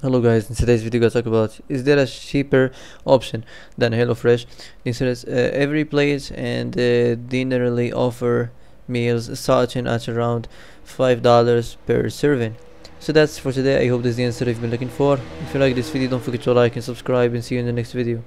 Hello guys, in today's video I talk about is there a cheaper option than HelloFresh? This is uh, EveryPlate and uh, generally offer meals starting at around $5 per serving. So that's for today, I hope this is the answer you've been looking for. If you like this video don't forget to like and subscribe and see you in the next video.